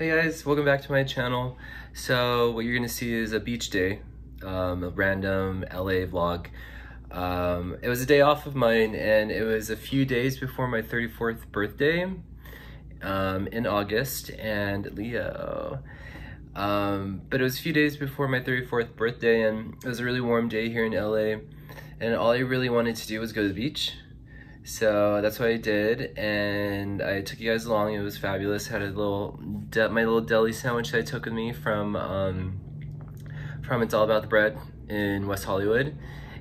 Hey guys, welcome back to my channel. So what you're gonna see is a beach day, um, a random LA vlog. Um, it was a day off of mine and it was a few days before my 34th birthday um, in August and Leo. Um, but it was a few days before my 34th birthday and it was a really warm day here in LA and all I really wanted to do was go to the beach. So that's what I did and I took you guys along. It was fabulous. Had a little, my little deli sandwich that I took with me from, um, from It's All About the Bread in West Hollywood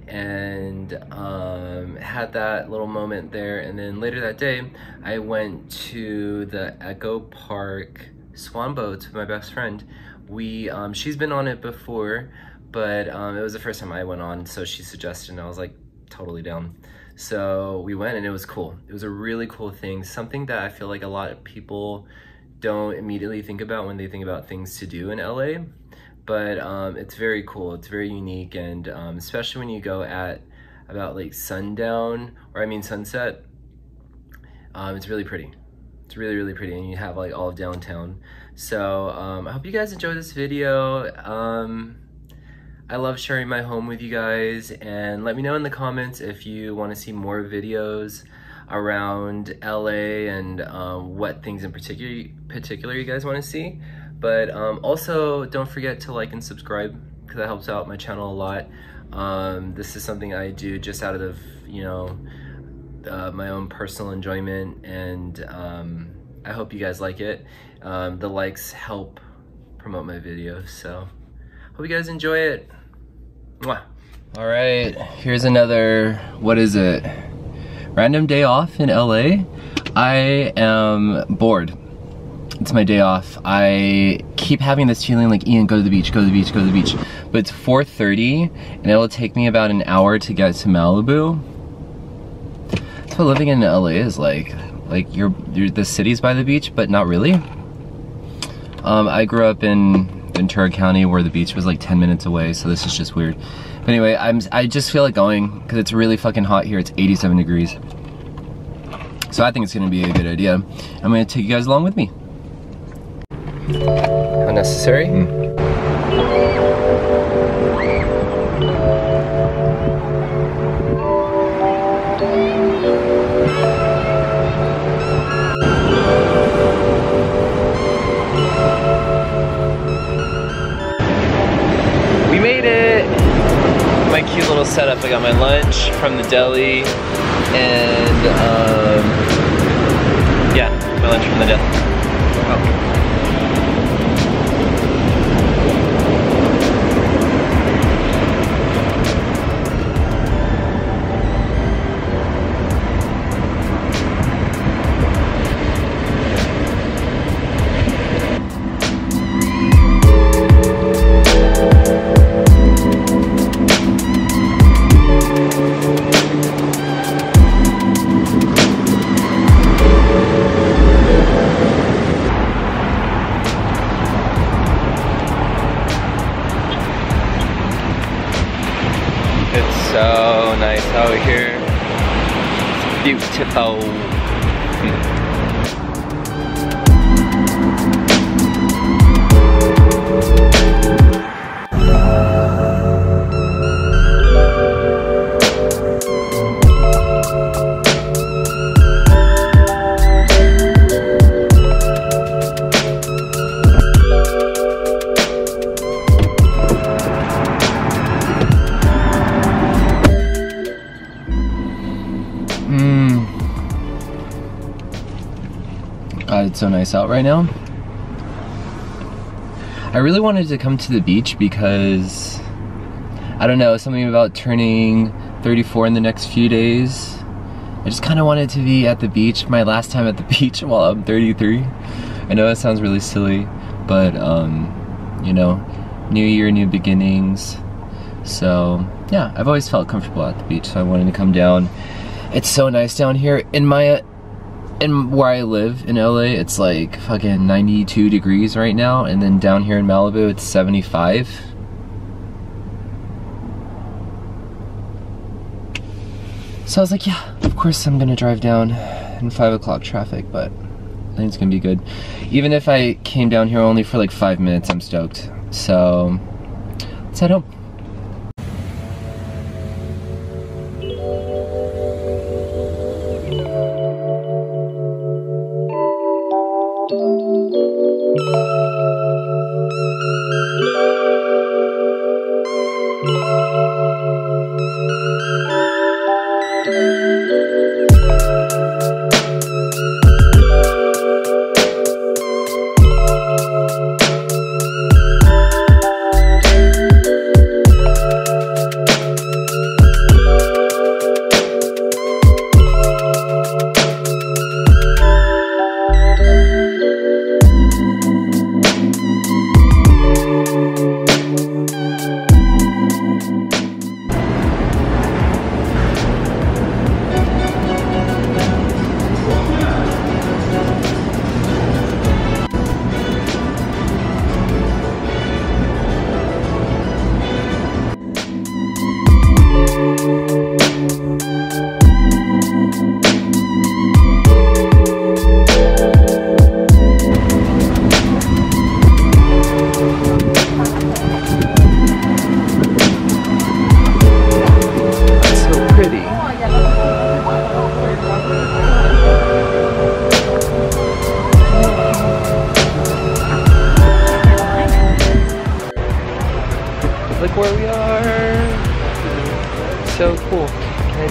and um, had that little moment there. And then later that day, I went to the Echo Park Swan Boat with my best friend. We, um, she's been on it before, but um, it was the first time I went on, so she suggested, and I was like, totally down. So we went and it was cool. It was a really cool thing, something that I feel like a lot of people don't immediately think about when they think about things to do in LA but um, it's very cool. It's very unique, and um, especially when you go at about like sundown, or I mean sunset, um, it's really pretty. It's really, really pretty, and you have like all of downtown. So um, I hope you guys enjoy this video. I love sharing my home with you guys, and let me know in the comments if you want to see more videos around LA and um, what things in particular, particular you guys want to see. But um, also don't forget to like and subscribe because that helps out my channel a lot. Um, this is something I do just out of, you know, uh, my own personal enjoyment and um, I hope you guys like it. Um, the likes help promote my videos, so hope you guys enjoy it. Mwah. All right, here's another, what is it? Random day off in LA. I am bored it's my day off. I keep having this feeling like, Ian, go to the beach, go to the beach, go to the beach. But it's 4.30 and it'll take me about an hour to get to Malibu. That's what living in LA is like. Like, you're, you're the city's by the beach, but not really. Um, I grew up in Ventura County where the beach was like 10 minutes away, so this is just weird. But anyway, I'm, I just feel like going because it's really fucking hot here. It's 87 degrees. So I think it's gonna be a good idea. I'm gonna take you guys along with me. Unnecessary? Mm. Little setup. I got my lunch from the deli and um, yeah, my lunch from the deli. Oh. So nice out here. Beautiful. It's so nice out right now. I really wanted to come to the beach because, I don't know, something about turning 34 in the next few days. I just kind of wanted to be at the beach, my last time at the beach while I'm 33. I know that sounds really silly, but, um, you know, new year, new beginnings. So, yeah, I've always felt comfortable at the beach, so I wanted to come down. It's so nice down here. In my in where I live in LA, it's like fucking 92 degrees right now, and then down here in Malibu, it's 75. So I was like, yeah, of course I'm gonna drive down in 5 o'clock traffic, but think it's gonna be good. Even if I came down here only for like five minutes, I'm stoked. So, let's head home. It's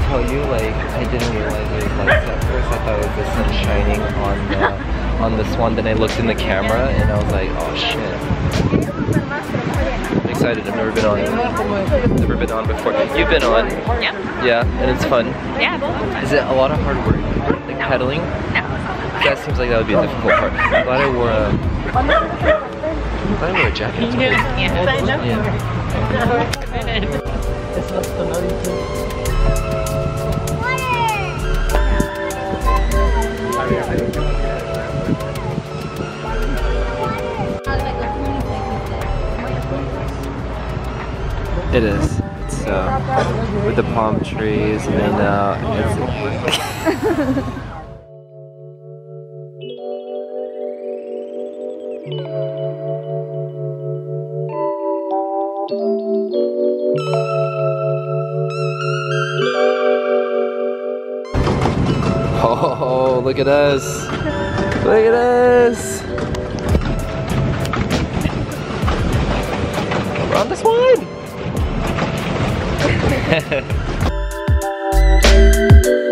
tell you, like, I didn't realize it was lights at first. I thought it was the sun shining on the on this one. Then I looked in the camera and I was like, oh shit. I'm excited. I've never been on. Never been on before. You've been on. Yeah. Yeah, and it's fun. Yeah. Is it a lot of hard work? Like pedaling? No. That seems like that would be a difficult part. I'm glad I wore a. I'm glad I wore a jacket. It's cold. Yeah. It is. It's uh, with the palm trees and then uh. Oh, look at us! Look at us! We're on this one! Ha.